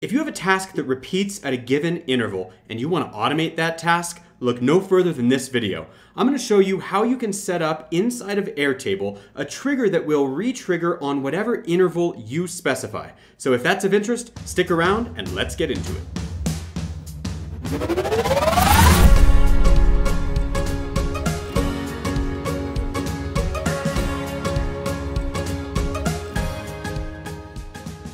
If you have a task that repeats at a given interval and you want to automate that task, look no further than this video. I'm going to show you how you can set up inside of Airtable a trigger that will re-trigger on whatever interval you specify. So if that's of interest, stick around and let's get into it.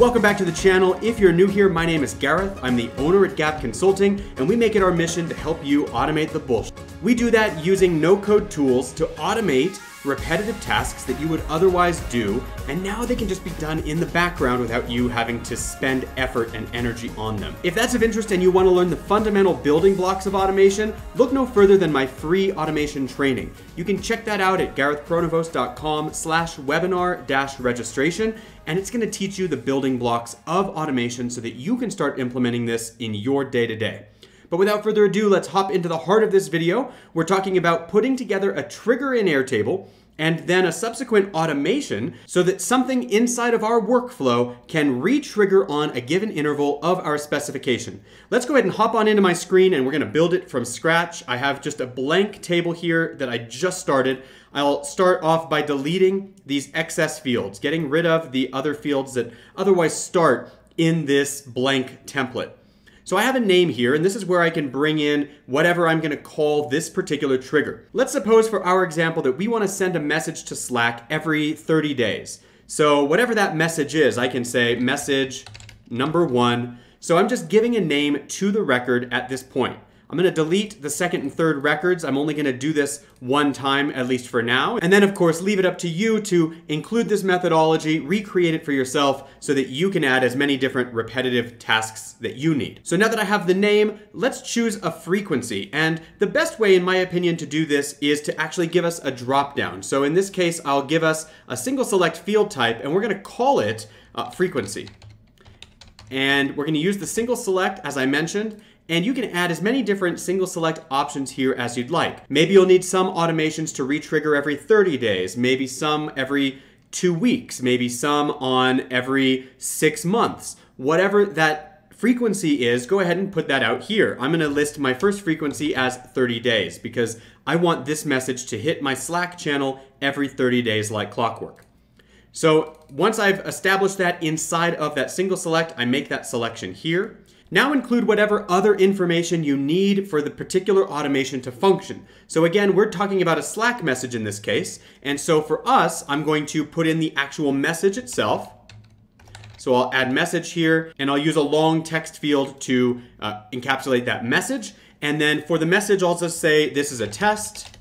Welcome back to the channel. If you're new here, my name is Gareth. I'm the owner at Gap Consulting, and we make it our mission to help you automate the bullshit. We do that using no-code tools to automate repetitive tasks that you would otherwise do, and now they can just be done in the background without you having to spend effort and energy on them. If that's of interest and you want to learn the fundamental building blocks of automation, look no further than my free automation training. You can check that out at garethpronovost.com slash webinar dash registration, and it's going to teach you the building blocks of automation so that you can start implementing this in your day-to-day. -day. But without further ado, let's hop into the heart of this video. We're talking about putting together a trigger in Airtable and then a subsequent automation so that something inside of our workflow can re-trigger on a given interval of our specification. Let's go ahead and hop on into my screen and we're gonna build it from scratch. I have just a blank table here that I just started. I'll start off by deleting these excess fields, getting rid of the other fields that otherwise start in this blank template. So I have a name here, and this is where I can bring in whatever I'm gonna call this particular trigger. Let's suppose for our example that we wanna send a message to Slack every 30 days. So whatever that message is, I can say message number one. So I'm just giving a name to the record at this point. I'm gonna delete the second and third records. I'm only gonna do this one time, at least for now. And then of course, leave it up to you to include this methodology, recreate it for yourself so that you can add as many different repetitive tasks that you need. So now that I have the name, let's choose a frequency. And the best way, in my opinion, to do this is to actually give us a dropdown. So in this case, I'll give us a single select field type and we're gonna call it uh, frequency. And we're gonna use the single select, as I mentioned, and you can add as many different single select options here as you'd like. Maybe you'll need some automations to retrigger every 30 days, maybe some every two weeks, maybe some on every six months. Whatever that frequency is, go ahead and put that out here. I'm gonna list my first frequency as 30 days because I want this message to hit my Slack channel every 30 days like clockwork. So once I've established that inside of that single select, I make that selection here. Now include whatever other information you need for the particular automation to function. So again, we're talking about a Slack message in this case. And so for us, I'm going to put in the actual message itself. So I'll add message here and I'll use a long text field to uh, encapsulate that message. And then for the message, I'll just say this is a test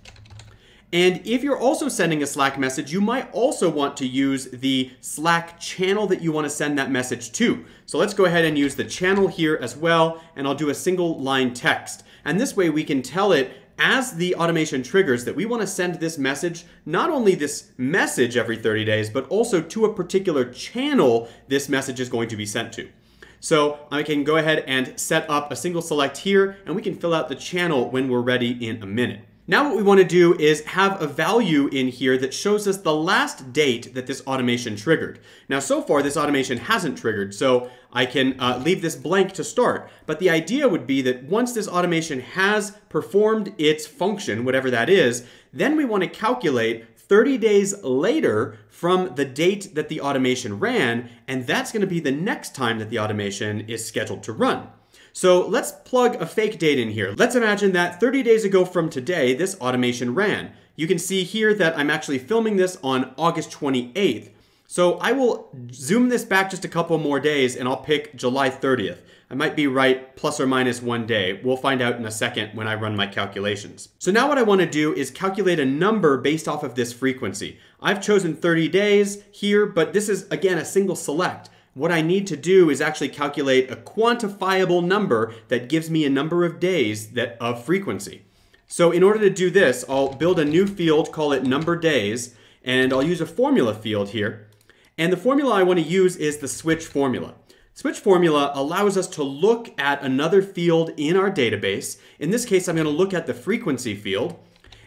and if you're also sending a Slack message, you might also want to use the Slack channel that you want to send that message to. So let's go ahead and use the channel here as well, and I'll do a single line text. And this way we can tell it as the automation triggers that we want to send this message, not only this message every 30 days, but also to a particular channel this message is going to be sent to. So I can go ahead and set up a single select here, and we can fill out the channel when we're ready in a minute. Now what we want to do is have a value in here that shows us the last date that this automation triggered. Now so far this automation hasn't triggered, so I can uh, leave this blank to start. But the idea would be that once this automation has performed its function, whatever that is, then we want to calculate 30 days later from the date that the automation ran, and that's going to be the next time that the automation is scheduled to run. So let's plug a fake date in here. Let's imagine that 30 days ago from today, this automation ran. You can see here that I'm actually filming this on August 28th. So I will zoom this back just a couple more days and I'll pick July 30th. I might be right plus or minus one day. We'll find out in a second when I run my calculations. So now what I wanna do is calculate a number based off of this frequency. I've chosen 30 days here, but this is again a single select what I need to do is actually calculate a quantifiable number that gives me a number of days that of frequency. So in order to do this, I'll build a new field, call it number days, and I'll use a formula field here. And the formula I want to use is the switch formula. Switch formula allows us to look at another field in our database. In this case, I'm going to look at the frequency field,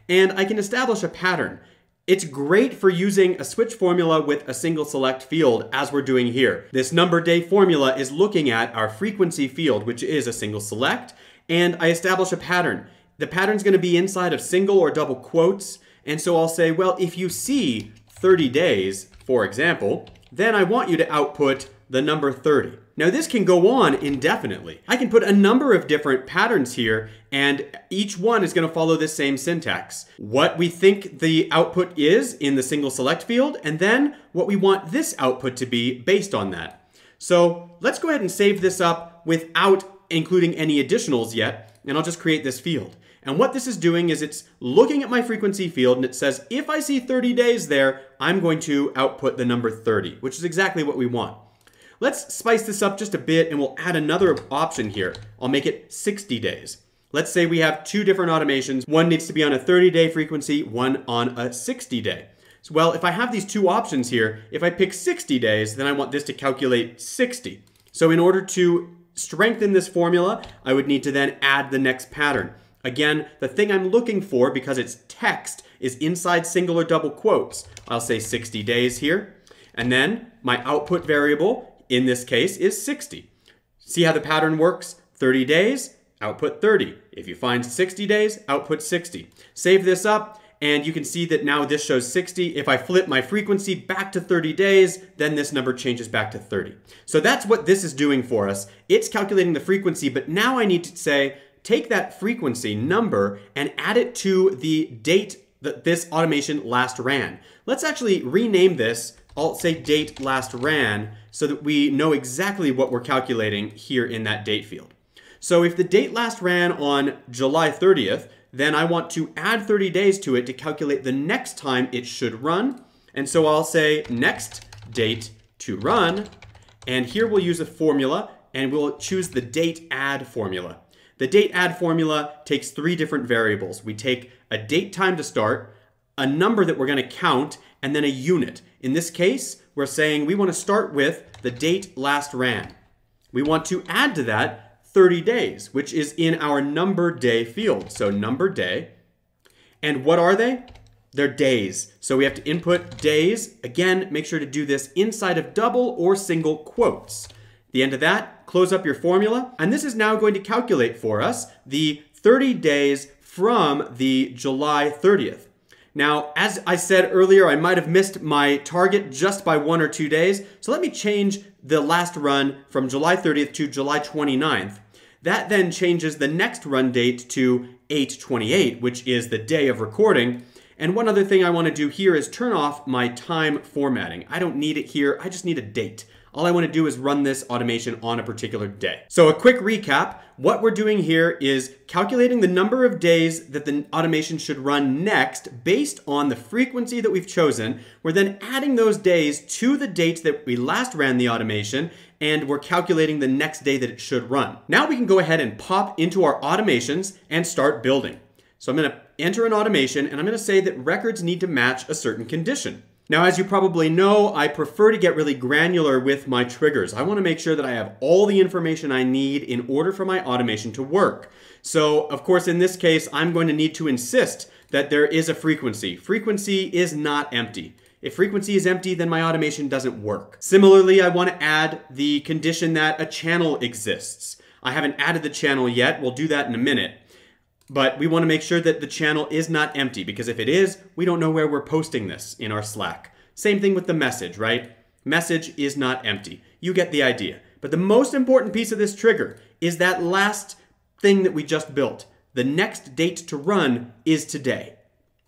and I can establish a pattern. It's great for using a switch formula with a single select field as we're doing here. This number day formula is looking at our frequency field, which is a single select, and I establish a pattern. The pattern's gonna be inside of single or double quotes, and so I'll say, well, if you see 30 days, for example, then I want you to output the number 30. Now this can go on indefinitely. I can put a number of different patterns here and each one is gonna follow this same syntax. What we think the output is in the single select field and then what we want this output to be based on that. So let's go ahead and save this up without including any additionals yet and I'll just create this field. And what this is doing is it's looking at my frequency field and it says, if I see 30 days there, I'm going to output the number 30, which is exactly what we want. Let's spice this up just a bit and we'll add another option here. I'll make it 60 days. Let's say we have two different automations. One needs to be on a 30 day frequency, one on a 60 day. So, well, if I have these two options here, if I pick 60 days, then I want this to calculate 60. So in order to strengthen this formula, I would need to then add the next pattern. Again, the thing I'm looking for, because it's text, is inside single or double quotes. I'll say 60 days here. And then my output variable in this case is 60. See how the pattern works? 30 days, output 30. If you find 60 days, output 60. Save this up, and you can see that now this shows 60. If I flip my frequency back to 30 days, then this number changes back to 30. So that's what this is doing for us. It's calculating the frequency, but now I need to say, take that frequency number and add it to the date that this automation last ran. Let's actually rename this I'll say date last ran so that we know exactly what we're calculating here in that date field. So if the date last ran on July 30th, then I want to add 30 days to it to calculate the next time it should run. And so I'll say next date to run. And here we'll use a formula and we'll choose the date add formula. The date add formula takes three different variables. We take a date time to start, a number that we're gonna count, and then a unit. In this case, we're saying we want to start with the date last ran. We want to add to that 30 days, which is in our number day field. So number day. And what are they? They're days. So we have to input days. Again, make sure to do this inside of double or single quotes. The end of that, close up your formula. And this is now going to calculate for us the 30 days from the July 30th. Now, as I said earlier, I might have missed my target just by one or two days. So let me change the last run from July 30th to July 29th. That then changes the next run date to 828, which is the day of recording. And one other thing I want to do here is turn off my time formatting. I don't need it here, I just need a date. All I want to do is run this automation on a particular day. So a quick recap, what we're doing here is calculating the number of days that the automation should run next based on the frequency that we've chosen. We're then adding those days to the date that we last ran the automation and we're calculating the next day that it should run. Now we can go ahead and pop into our automations and start building. So I'm gonna enter an automation and I'm gonna say that records need to match a certain condition. Now, as you probably know, I prefer to get really granular with my triggers. I wanna make sure that I have all the information I need in order for my automation to work. So, of course, in this case, I'm going to need to insist that there is a frequency. Frequency is not empty. If frequency is empty, then my automation doesn't work. Similarly, I wanna add the condition that a channel exists. I haven't added the channel yet, we'll do that in a minute. But we want to make sure that the channel is not empty because if it is, we don't know where we're posting this in our Slack. Same thing with the message, right? Message is not empty. You get the idea. But the most important piece of this trigger is that last thing that we just built. The next date to run is today.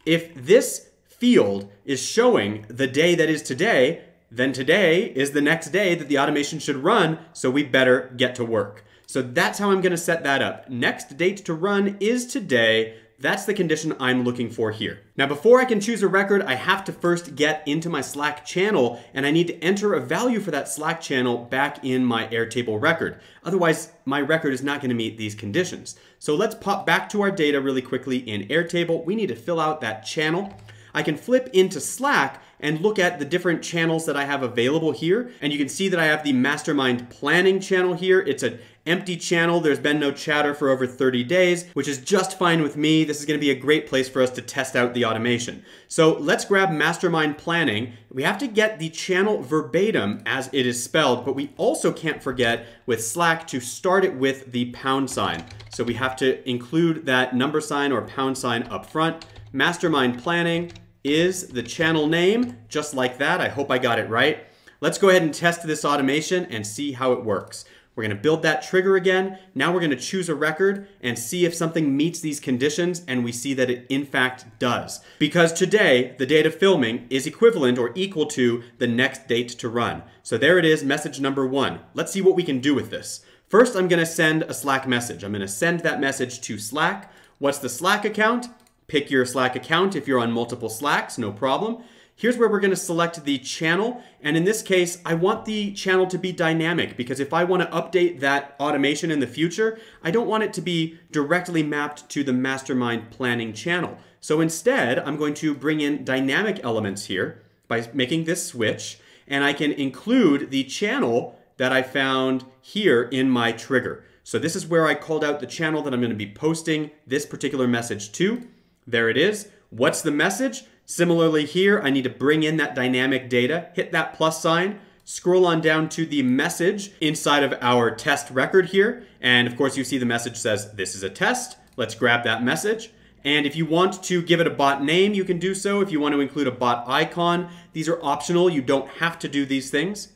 If this field is showing the day that is today, then today is the next day that the automation should run, so we better get to work. So that's how I'm gonna set that up. Next date to run is today. That's the condition I'm looking for here. Now, before I can choose a record, I have to first get into my Slack channel and I need to enter a value for that Slack channel back in my Airtable record. Otherwise, my record is not gonna meet these conditions. So let's pop back to our data really quickly in Airtable. We need to fill out that channel. I can flip into Slack and look at the different channels that I have available here. And you can see that I have the mastermind planning channel here. It's an empty channel. There's been no chatter for over 30 days, which is just fine with me. This is gonna be a great place for us to test out the automation. So let's grab mastermind planning. We have to get the channel verbatim as it is spelled, but we also can't forget with Slack to start it with the pound sign. So we have to include that number sign or pound sign up front. Mastermind planning is the channel name, just like that. I hope I got it right. Let's go ahead and test this automation and see how it works. We're gonna build that trigger again. Now we're gonna choose a record and see if something meets these conditions and we see that it in fact does. Because today, the date of filming is equivalent or equal to the next date to run. So there it is, message number one. Let's see what we can do with this. First, I'm gonna send a Slack message. I'm gonna send that message to Slack. What's the Slack account? Pick your Slack account if you're on multiple Slacks, no problem. Here's where we're gonna select the channel. And in this case, I want the channel to be dynamic because if I wanna update that automation in the future, I don't want it to be directly mapped to the mastermind planning channel. So instead, I'm going to bring in dynamic elements here by making this switch, and I can include the channel that I found here in my trigger. So this is where I called out the channel that I'm gonna be posting this particular message to. There it is. What's the message? Similarly here, I need to bring in that dynamic data, hit that plus sign, scroll on down to the message inside of our test record here. And of course you see the message says, this is a test. Let's grab that message. And if you want to give it a bot name, you can do so. If you want to include a bot icon, these are optional. You don't have to do these things.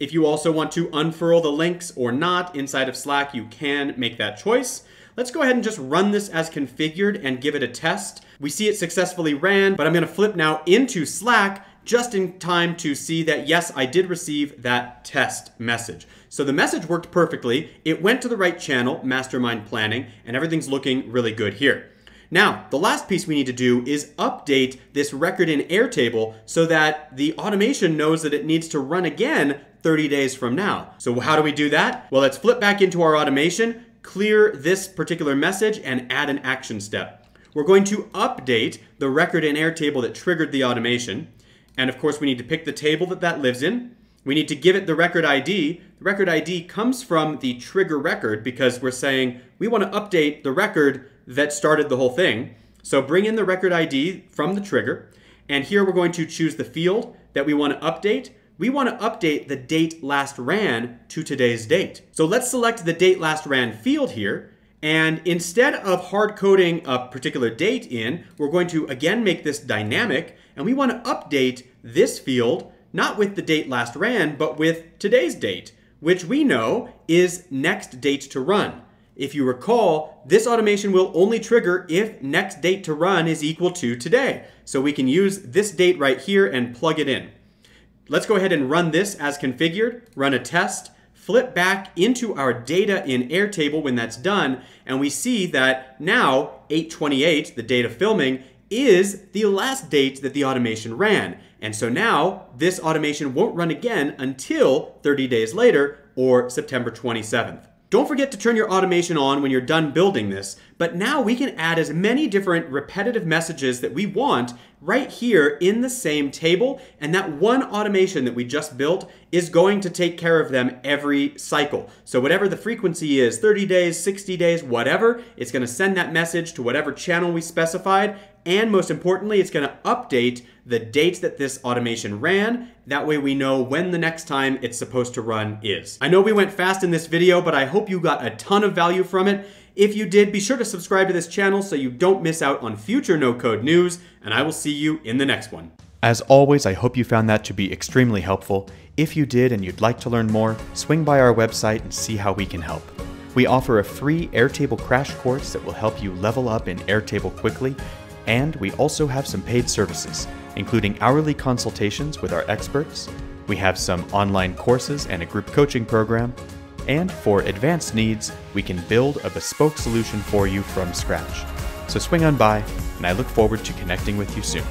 If you also want to unfurl the links or not inside of Slack, you can make that choice. Let's go ahead and just run this as configured and give it a test. We see it successfully ran, but I'm gonna flip now into Slack just in time to see that yes, I did receive that test message. So the message worked perfectly. It went to the right channel, Mastermind Planning, and everything's looking really good here. Now, the last piece we need to do is update this record in Airtable so that the automation knows that it needs to run again 30 days from now. So how do we do that? Well, let's flip back into our automation, clear this particular message and add an action step. We're going to update the record in Airtable that triggered the automation. And of course, we need to pick the table that that lives in. We need to give it the record ID. The record ID comes from the trigger record because we're saying we want to update the record that started the whole thing. So bring in the record ID from the trigger. And here we're going to choose the field that we want to update we want to update the date last ran to today's date. So let's select the date last ran field here. And instead of hard coding a particular date in, we're going to again make this dynamic. And we want to update this field, not with the date last ran, but with today's date, which we know is next date to run. If you recall, this automation will only trigger if next date to run is equal to today. So we can use this date right here and plug it in. Let's go ahead and run this as configured, run a test, flip back into our data in Airtable when that's done, and we see that now 828, the date of filming, is the last date that the automation ran. And so now this automation won't run again until 30 days later or September 27th. Don't forget to turn your automation on when you're done building this, but now we can add as many different repetitive messages that we want right here in the same table, and that one automation that we just built is going to take care of them every cycle. So whatever the frequency is, 30 days, 60 days, whatever, it's gonna send that message to whatever channel we specified, and most importantly, it's gonna update the date that this automation ran. That way we know when the next time it's supposed to run is. I know we went fast in this video, but I hope you got a ton of value from it. If you did, be sure to subscribe to this channel so you don't miss out on future no-code news, and I will see you in the next one. As always, I hope you found that to be extremely helpful. If you did and you'd like to learn more, swing by our website and see how we can help. We offer a free Airtable crash course that will help you level up in Airtable quickly, and we also have some paid services including hourly consultations with our experts. We have some online courses and a group coaching program. And for advanced needs, we can build a bespoke solution for you from scratch. So swing on by, and I look forward to connecting with you soon.